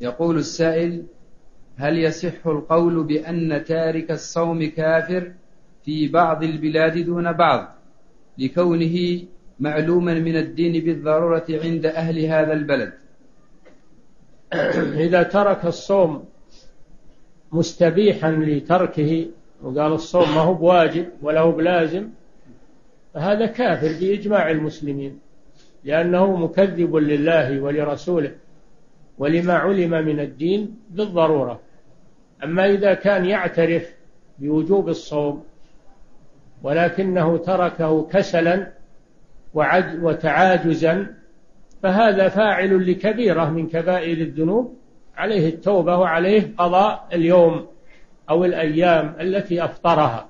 يقول السائل هل يصح القول بأن تارك الصوم كافر في بعض البلاد دون بعض لكونه معلوما من الدين بالضرورة عند أهل هذا البلد؟ إذا ترك الصوم مستبيحا لتركه وقال الصوم ما هو بواجب ولا هو بلازم فهذا كافر بإجماع المسلمين لأنه مكذب لله ولرسوله. ولما علم من الدين بالضرورة. أما إذا كان يعترف بوجوب الصوم ولكنه تركه كسلا وتعاجزا فهذا فاعل لكبيرة من كبائر الذنوب. عليه التوبة وعليه قضاء اليوم أو الأيام التي أفطرها.